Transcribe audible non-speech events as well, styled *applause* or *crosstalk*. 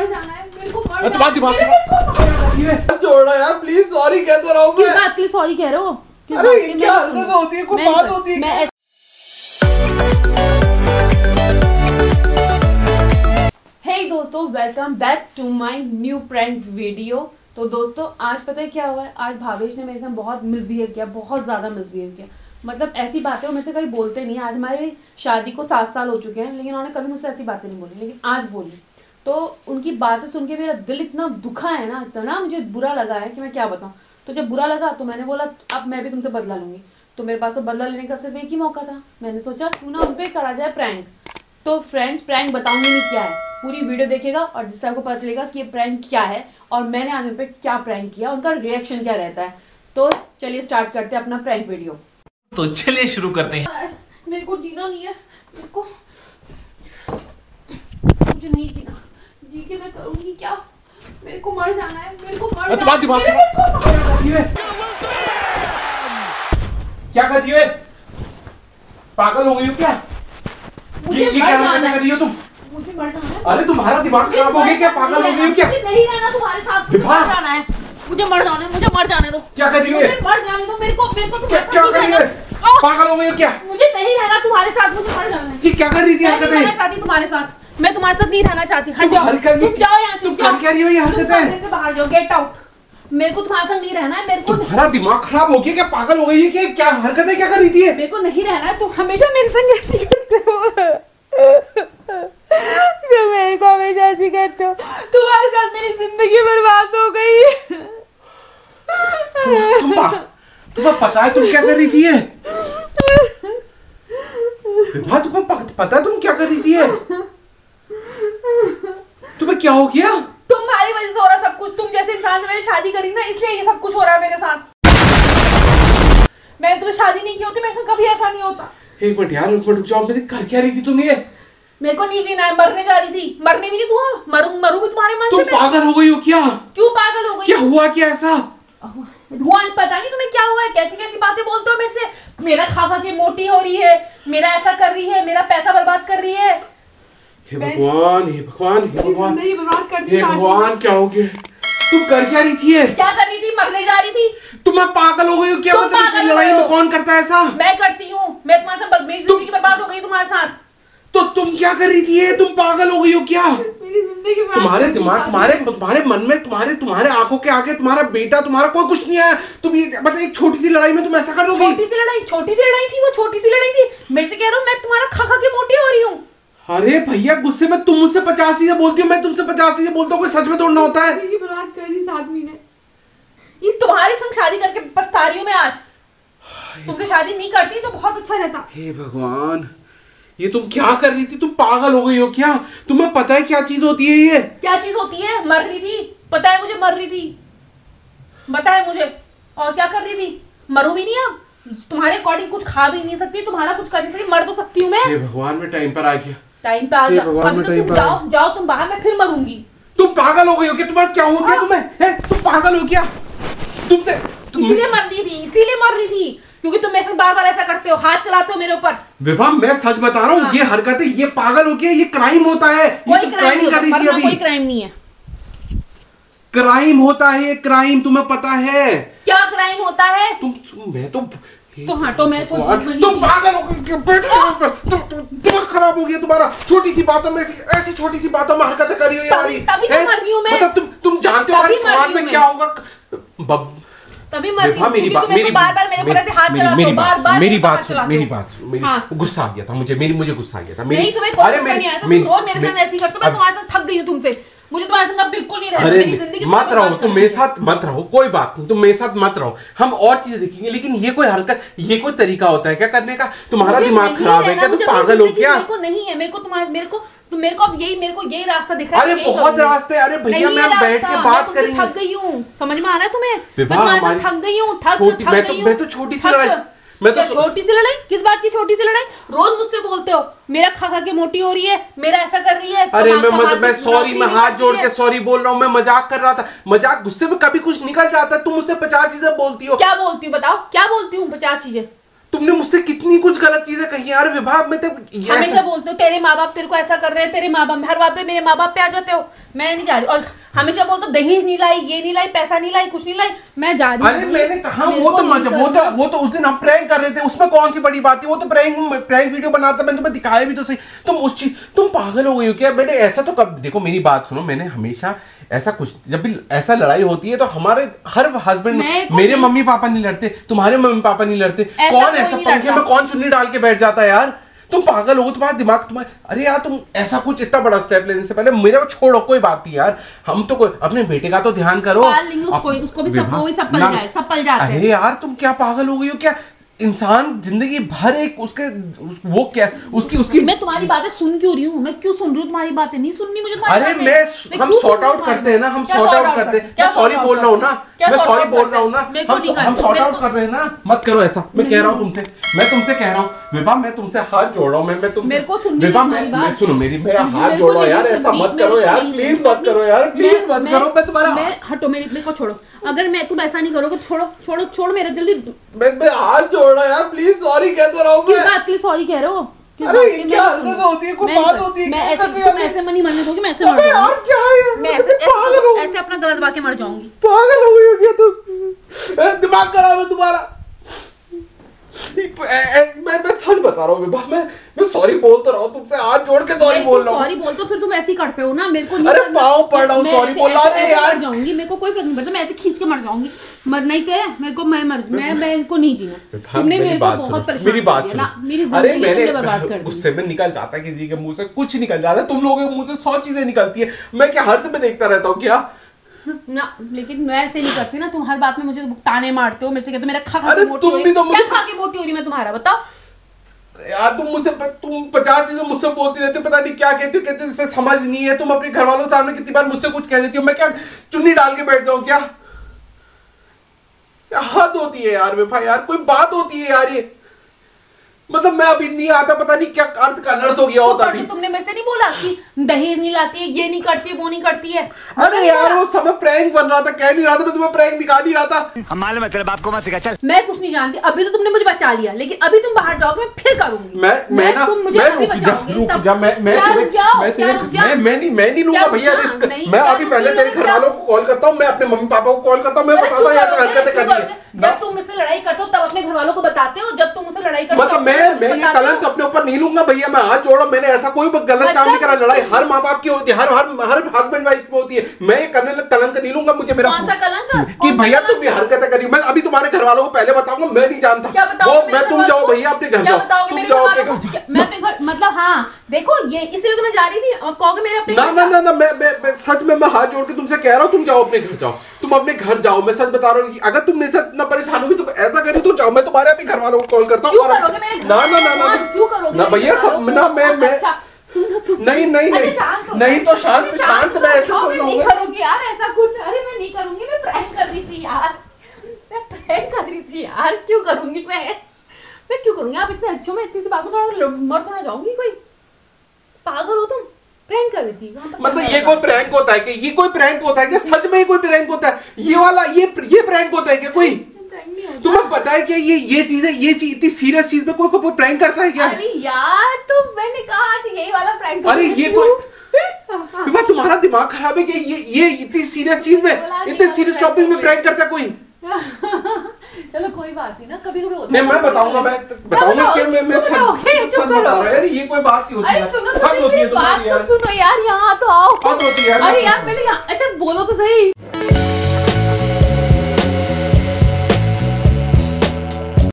मर जाना है मेरे को मर तुम्हारा दिमाग मेरे ये जोड़ा यार प्लीज़ सॉरी कह तो रहा हूँ किस मैं। बात के लिए सॉरी कह रहे हो? अरे के? क्या हरकत होती है? कोई मैं- बात होती है? हे दोस्तों welcome back to my new prank video तो दोस्तों आज पता है क्या हुआ है? आज भावेश ने मेरे साथ बहुत मिसबिहेव किया बहुत ज़्यादा मिसबिहेव किया। मतलब ऐसी बातें वो मेरे से कभी बोलते नहीं आज हमारी शादी को सात साल हो चुके हैं लेकिन उन्होंने कभी मुझसे ऐसी बातें नहीं बोली लेकिन आज बोली। तो उनकी बातें सुन के मेरा दिल इतना दुखा है ना इतना मुझे बुरा लगा है कि मैं क्या बताऊँ। तो जब बुरा लगा तो मैंने बोला अब मैं भी तुमसे बदला लूँगी। तो मेरे पास तो बदला लेने का सिर्फ़ एक ही मौका था। मैंने सोचा क्यों ना उन पे करा जाए प्रैंक? तो फ्रेंड्स प्रैंक बताऊँगी नहीं क्या है। पूरी वीडियो देखेगा और जिससे आपको पता चलेगा कि ये प्रैंक क्या है और मैंने आज उन पे क्या प्रैंक किया उनका रिएक्शन क्या रहता है। तो चलिए स्टार्ट करते हैं अपना प्रैंक वीडियो तो चलिए शुरू करते हैं। मेरे को जीना नहीं है मेरे को मुझे नहीं जीना। जी के मैं करूँगी क्या? मेरे को मर जाना है मेरे को मर जाना है मेरे को क्या कर रही है? पागल हो गई हो क्या? मुझे ये ये क्या कर रही हो तुम? मुझे मर जाना है। अरे तुम्हारा दिमाग खराब हो गया क्या? पागल हो गई हो क्या? नहीं रहना तुम्हारे साथ। मुझे मर जाना है। मुझे मर जाना है मुझे मर जाने दो। क्या कर रही हो? मुझे मर जाने दो। मेरे को मेरे को क्या क्या कर! रही है? पागल हो गई हो क्या? मुझे नहीं रहना तुम्हारे साथ मुझे मर जाना है। ये क्या कर रही थी मैं हरकतें? चाहती तुम्हारे साथ। मैं तुम्हारे साथ नहीं रहना चाहती। हट जाओ। तुम जाओ यहाँ से, तुम। कर क्या रही हो ये हरकतें? से बाहर जाओ गेट आउट मेरे को तुम्हारे साथ नहीं रहना है मेरे को तुम्हारा दिमाग खराब हो गया क्या पागल हो गई है क्या क्या हरकतें क्या कर रही थी मेरे को नहीं रहना है तुम हमेशा मेरे संग ऐसी करते हो। तुम मेरे को हमेशा ऐसी करते हो। तुम्हारे साथ मेरी ज़िंदगी बर्बाद हो गई। तुम्हें पता है तुम क्या कर रही थी ये विभा तुम्हें प- पता है तुम क्या कर रही थी ये तुम्हें क्या हो गया? तुम्हारी वजह से हो रहा सब कुछ। तुम जैसे इंसान से मैंने शादी करी ना इसलिए ये सब कुछ हो रहा है मेरे साथ। मैंने तुम्हें शादी नहीं की होती मेरे साथ कभी ऐसा नहीं होता। एक मिनट यार एक मिनट जाओ मेरे कर क्या रही थी तुम ये मेरे को नहीं जीना है मरने जा रही थी। मरने भी नहीं दूँगा मरू मरू भी तुम्हारे मन तुम पागल हो गई हो क्या? क्यों पागल हो गई? क्या हुआ क्या ऐसा? हुआ पता नहीं तुम्हें क्या हुआ है कैसी कैसी बातें बोलते हो मेरे से? मेरा खा खा के मोटी हो रही है मेरा ऐसा कर रही है मेरा पैसा बर्बाद कर रही है। हे भगवान हे भगवान हे भगवान। हे भगवान क्या हो गया? तुम कर क्या रही थी क्या कर रही थी? मरने जा रही थी। तुम्हें पागल हो गई हो? क्या तुम मतलब लड़ाई में कौन करता है ऐसा? मैं करती हूँ। मैं तुम्हारे साथ मेरी ज़िंदगी की बर्बाद हो गई तुम्हारे साथ। तो तुम क्या कर रही थी ये? तुम पागल हो गई हो क्या? मेरी ज़िंदगी बर्बाद तुम्हारे दिमाग तुम्हारे तुम्हारे मन में तुम्हारे तुम्हारे आँखों के आगे तुम्हारा बेटा तुम्हारा कोई कुछ नहीं है। तुम ये मतलब एक छोटी सी लड़ाई में तुम ऐसा कर लोगी छोटी सी लड़ाई छोटी सी लड़ाई थी वो छोटी सी लड़ाई थी। मेरे से कह रहा हूँ मैं तुम्हारा खा खा के मोटी हो रही हूँ। अरे भैया गुस्से में तुम मुझसे पचास चीज़ें बोलती हो मैं तुमसे पचास चीज़ें बोलता हूँ कोई सच में तोड़ना होता है। ज़िंदगी बर्बाद कर दी इस आदमी ने। ये तुम्हारे संग शादी करके पछता रही हूँ मैं आज। तुमसे शादी नहीं करती तो बहुत अच्छा रहता। हे भगवान ये तुम क्या कर रही थी? तुम पागल हो गई हो क्या? तुम्हें पता है क्या चीज़ होती है ये? क्या चीज़ होती है? मर रही थी। पता है मुझे मर रही थी। पता है मुझे। और क्या कर रही थी? मरू भी नहीं अब। तुम्हारे अकॉर्डिंग कुछ खा भी नहीं सकती तुम्हारा कुछ कर नहीं सकती मर तो सकती हूँ मैं। भगवान में टाइम पर आ गया। टाइम पे आ हे जाओ अभी तो तुम जाओ जाओ तुम बाहर मैं फिर मरूँगी। तुम पागल हो गई हो क्या? तुम्हारा क्या हो गया तुम्हें? हैं? तुम पागल हो क्या? तुमसे इसीलिए मर रही थी इसीलिए मर रही थी क्योंकि तुम मेरे बार बार ऐसा करते हो हाथ चलाते हो मेरे ऊपर। विभा मैं सच बता रहा हूँ हाँ। ये हरकतें ये पागल हो गया ये क्राइम होता है। ये क्राइम कर रही थी मरना कोई क्राइम नहीं है। क्राइम होता है क्राइम तुम्हें पता है। क्या क्राइम होता है? तुम मैं तो तो मैं को भगवान, झूठ बोली तुम पागल हो गए पर तुम दिमाग खराब हो गया तुम्हारा। छोटी सी बातों में ऐसी ऐसी छोटी सी बातों में हरकतें करी हो ये तभी- तो मर रही हूँ मैं। मतलब तुम तुम जानते हो हमारे समाज में क्या होगा? बब- तभी मर रही हूँ मेरी बात मेरी बार बार मेरे ऊपर ऐसे हाथ चलाते हो बार बार मेरी बात सुन, मेरी बात सुन, मेरी हाँ। गुस्सा आ गया था मुझे मेरी मुझे गुस्सा आ गया था। मेरी नहीं तुम्हें कोई अरे गुस्सा नहीं आया था। मेरी- रोज मेरे साथ ऐसी करते हो मैं तुम्हारे साथ थक गई हूँ तुमसे। मुझे तुम्हारे साथ बिल्कुल नहीं रहना मेरी ज़िंदगी मत रहो तुम मेरे साथ मत रहो कोई बात नहीं तुम मेरे साथ मत रहो। हम और चीज़ें देखेंगे लेकिन ये कोई हरकत ये कोई तरीका होता है क्या करने का? तुम्हारा दिमाग खराब है क्या? तुम पागल हो क्या? मेरे को नहीं है मेरे को तुम्हारे मेरे को तो मेरे को अब यही मेरे को यही रास्ता दिख रहा है अरे बहुत रास्ते अरे भैया मैं बैठ के बात मैं तुमसे करेंगे। थक गई हूँ समझ में आ रहा है तुम्हें? थक गई हूँ थक मैं तो- मैं तो छोटी सी। लड़ाई- मैं तो छोटी सी लड़ाई? किस बात की छोटी सी लड़ाई? रोज मुझसे बोलते हो मेरा खा खा के मोटी हो रही है मेरा ऐसा कर रही है अरे मैं मैं मैं सॉरी मैं हाथ जोड़ के सॉरी बोल रहा हूँ मैं मज़ाक कर रहा था। मज़ाक गुस्से में कभी कुछ निकल जाता है तुम मुझसे पचास चीज़ें बोलती हो। क्या बोलती हूँ बताओ क्या बोलती हूँ पचास चीज़ें? तुमने मुझसे कितनी कुछ गलत चीज़ें कही यार विभाग में हमेशा बोलते हो तेरे माँ बाप तेरे को ऐसा कर रहे हैं तेरे माँ बाप हर बात पे मेरे माँ बाप पे आ जाते हो। मैं नहीं जा रही और हमेशा बोलते हो दहेज नहीं लाई ये नहीं लाई पैसा नहीं लाई कुछ नहीं लाई मैं जा रही अरे मैंने कहा वो तो मज़ा वो तो वो तो उस दिन हम प्रैंक कर रहे थे उसमें कौन सी बड़ी बात थी? वो तो प्रैंक प्रैंक वीडियो बनाता मैंने तुम्हें दिखाया भी तो सही। तुम उस चीज़ तुम पागल हो गई हो क्या? मैंने ऐसा तो कब देखो मेरी बात सुनो मैंने हमेशा ऐसा कुछ जब भी ऐसा लड़ाई होती है तो हमारे हर हस्बैंड मेरे मम्मी पापा नहीं लड़ते तुम्हारे मम्मी पापा नहीं लड़ते। ऐसा कौन ऐसा पंखे में कौन चुन्नी डाल के बैठ जाता है यार? तुम पागल हो तुम्हारा दिमाग तुम्हारा अरे यार तुम ऐसा कुछ इतना बड़ा स्टेप लेने से पहले मेरे को छोड़ो कोई बात नहीं यार। हम तो कोई अपने बेटे का तो ध्यान करो। उसको, उसको भी सब- सब पल जाए, सब पल जाते अरे यार तुम क्या पागल हो गई हो क्या? इंसान ज़िंदगी भर एक उसके वो क्या उसकी उसकी मैं तुम्हारी बातें सुन क्यों रही हूँ? मैं क्यों सुन रही हूँ तुम्हारी बातें? नहीं सुननी मुझे अरे। मैं हम सॉर्ट आउट करते हैं ना हम सॉर्ट आउट करते हैं? मैं सॉरी बोल रहा हूँ ना? मैं सॉरी बोल रहा हूँ ना? हम हम सॉर्ट आउट कर रहे हैं ना? मत करो ऐसा। मैं कह रहा हूँ तुमसे मैं तुमसे कह रहा हूँ। विभा मैं तुमसे हाथ जोड़ रहा हूँ मैं तुमसे विभा मैं। सुनो मेरी मेरा हाथ जोड़ो यार ऐसा मत करो यार प्लीज़ मत करो यार प्लीज़ मत करो मैं तुम्हारा मैं हटो मेरे को छोड़ो। अगर मैं तुम ऐसा नहीं करोगे छोड़ो छोड़ो छोड़ मेरा जल्दी मैं मैं हाथ जोड़ रहा यार प्लीज़ सॉरी कह तो रहा हूँ मैं बात के लिए सॉरी कह रहे हो अरे? क्या हरकत सुनो। होती है? कोई बात होती है? मैं ऐसे तुम? ऐसे मनी मरने दोगे मैं ऐसे मर जाऊँगी यार क्या है मैं ऐसे पागल हो ऐसे अपना गला दबा के मर जाऊँगी पागल हो गई हो क्या तुम दिमाग खराब है तुम्हारा मैं मैं सच बता रहा हूँ मैं मैं सॉरी बोल तो रहा हूँ तुमसे हाथ जोड़ के सॉरी बोल रहा हूँ सॉरी बोल तो फिर तुम ऐसे ही करते हो ना मेरे को अरे। पाँव पड़ रहा हूँ, ऐसे- बोल ऐसे यार। जाऊँगी मेरे को कोई फ़र्क नहीं पड़ता मैं ऐसे खींच के मर जाऊँगी। मरना ही क्या है मेरे को मैं मर मैं *laughs* मैं इनको नहीं जीना। तुमने मेरे को बहुत परेशान मेरी बात सुनो। मेरी अरे ज़िंदगी बर्बाद कर *laughs* मैंने गुस्से में निकल जाता है किसी के मुँह से कुछ निकल जाता है तुम लोगों के मुँह से सौ चीज़ें निकलती है। मैं क्या हर समय देखता रहता हूँ क्या? ना लेकिन मैं ऐसे नहीं करती ना तुम हर बात में मुझे ताने मारते हो मेरे से कहते हो मेरा खा खा के मोटी हो रही भी तो क्या खा के मोटी हो रही मैं तुम्हारा बताओ। यार तुम मुझसे तुम पचास चीज़ें मुझसे बोलती रहती हो, पता नहीं क्या कहती हो कहती हो, इसमें समझ नहीं है, तुम अपने घर वालों के सामने कितनी बार मुझसे कुछ कह देती हो, मैं क्या चुन्नी डाल के बैठ जाऊँ क्या? हद होती है यार भाई यार कोई बात होती है यार ये। मतलब मैं अभी नहीं आता पता नहीं क्या अर्थ का अनर्थ हो गया तो होता परसों अभी तुमने मेरे से नहीं बोला कि दहेज नहीं लाती है ये नहीं करती है वो नहीं करती है। अरे यार वो समय प्रैंक बन रहा था कह नहीं रहा था मैं तुम्हें प्रैंक दिखा नहीं रहा था। हम मालूम है तेरे बाप को मत सिखा चल। मैं कुछ नहीं जानती अभी तो तुमने मुझे बचा लिया लेकिन अभी तुम बाहर जाओगे मैं फिर करूँगी। मैं मैं ना मैं रुक जा रुक जा मैं मैं मैं? मैं मैं नहीं मैं नहीं लूँगा भैया रिस्क। मैं अभी पहले तेरे घर वालों को कॉल करता हूँ मैं अपने मम्मी पापा को कॉल करता हूँ मैं बताता हूँ यार हरकतें करनी है। जब तुम मुझसे लड़ाई करते हो तब अपने घर वालों को बताते हो जब तुम मुझसे लड़ाई करते हो मतलब मैं मैं ये कलंक अपने ऊपर नहीं लूँगा भैया मैं हाथ जोड़ा मैंने ऐसा कोई गलत काम नहीं करा मतलब- लड़ाई हर माँ बाप की होती है हर हर हर हस्बैंड वाइफ में होती है। मैं ये करने लग कलंक नहीं लूँगा मुझे मेरा कौन सा कलंक? कि भैया तुम ये हरकतें करी मैं अभी तुम्हारे घर वालों को पहले बताऊँगा मैं नहीं जानता। वो मैं तुम जाओ भैया अपने घर जाओ। तुम जाओ अपने घर मैं अपने घर मतलब हाँ देखो ये इसलिए तो मैं जा रही थी और कहोगे मेरे अपने ना ना ना मैं सच में मैं हाथ जोड़ के तुमसे कह रहा हूँ तुम जाओ अपने घर जाओ। तुम अपने घर जाओ मैं सच बता रहा हूँ अगर तुम मेरे साथ इतना परेशान होगी तुम ऐसा करी तो जाओ मैं तुम्हारे अपने घर वालों को कॉल करता हूँ ना ना ना ना ना। भैया सब ना? मैं मैं तो। नहीं, नहीं, नहीं। नहीं। तो शांत- शांत मैं ऐसे तो नहीं। करूँगी यार ऐसा कुछ अरे मैं नहीं करूँगी मैं प्रैंक कर रही थी यार मैं प्रैंक कर रही थी यार क्यों करूँगी मैं मैं क्यों करूँगी आप इतने अच्छे मैं इतनी सी बात में थोड़ा मर थोड़ा जाऊँगी कोई पागल प्रैंक कर रही थी मतलब ये कोई प्रैंक होता है कि ये कोई प्रैंक होता है कि सच में ही कोई प्रैंक होता है? ये वाला ये ये प्रैंक होता है क्या कोई? तुम्हें पता है क्या ये ये चीज़ें ये चीज़ इतनी सीरियस चीज़ में कोई कोई प्रैंक करता है क्या? अरे यार तो मैंने कहा कि यही वाला प्रैंक अरे ये कोई *laughs* मैं तुम्हारा दिमाग खराब है कि ये ये इतनी सीरियस चीज़ में इतने सीरियस टॉपिक में प्रैंक करता है कोई? *laughs* कोई बात नहीं ना कभी कभी होता नहीं मैं बताऊँगा मैं बताऊँगा बताओ, कि मैं मैं सब ओके चुप बता करो। रहा यार ये कोई बात नहीं होती अरे यार। सुनो तो है बात तो यार। सुनो यार यहाँ तो आओ। बात होती है अरे यार पहले यहाँ अच्छा बोलो तो सही।